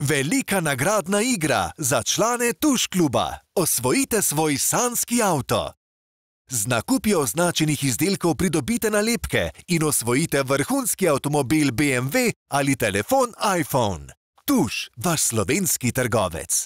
Velika nagradna igra za člane Tuš kluba. Osvojite svoj sanski avto. Z nakupi označenih izdelkov pridobite nalepke in osvojite vrhunski avtomobil BMW ali telefon iPhone. Tuš, vaš slovenski trgovec.